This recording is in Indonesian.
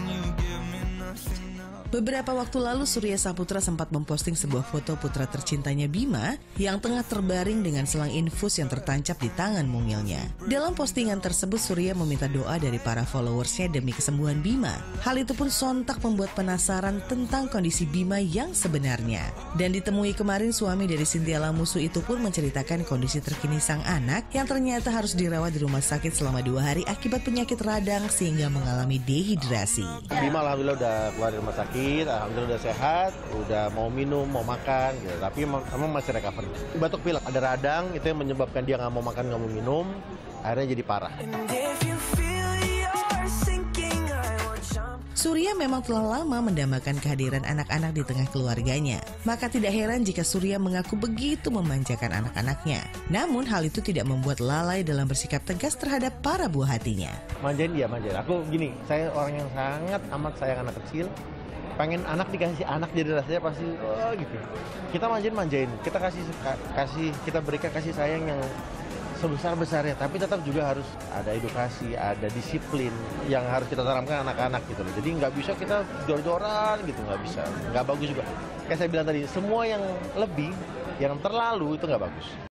when you get Beberapa waktu lalu Surya Saputra sempat memposting sebuah foto putra tercintanya Bima yang tengah terbaring dengan selang infus yang tertancap di tangan mungilnya. Dalam postingan tersebut Surya meminta doa dari para followersnya demi kesembuhan Bima. Hal itu pun sontak membuat penasaran tentang kondisi Bima yang sebenarnya. Dan ditemui kemarin suami dari Cynthia Lamusu itu pun menceritakan kondisi terkini sang anak yang ternyata harus dirawat di rumah sakit selama dua hari akibat penyakit radang sehingga mengalami dehidrasi. Bima alhamdulillah udah keluar dari rumah sakit alhamdulillah udah sehat, udah mau minum, mau makan, gitu. tapi emang masih recover. Batuk pilek, ada radang, itu yang menyebabkan dia nggak mau makan, nggak mau minum, akhirnya jadi parah. Surya memang telah lama mendambakan kehadiran anak-anak di tengah keluarganya. Maka tidak heran jika Surya mengaku begitu memanjakan anak-anaknya. Namun hal itu tidak membuat lalai dalam bersikap tegas terhadap para buah hatinya. Manjain dia, manjain. Aku gini, saya orang yang sangat amat sayang anak kecil pengen anak dikasih anak jadi rasanya pasti oh gitu kita manjain manjain kita kasih kasih kita berikan kasih sayang yang sebesar besarnya tapi tetap juga harus ada edukasi ada disiplin yang harus kita tanamkan anak-anak gitu loh. Jadi nggak bisa kita jor-joran gitu nggak bisa. Nggak bagus juga. Kayak saya bilang tadi semua yang lebih yang terlalu itu nggak bagus